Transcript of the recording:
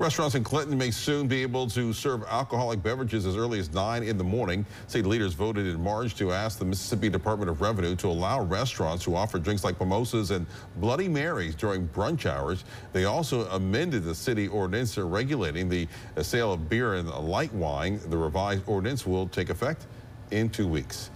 Restaurants in Clinton may soon be able to serve alcoholic beverages as early as 9 in the morning. State leaders voted in March to ask the Mississippi Department of Revenue to allow restaurants to offer drinks like mimosas and Bloody Marys during brunch hours. They also amended the city ordinance regulating the sale of beer and light wine. The revised ordinance will take effect in two weeks.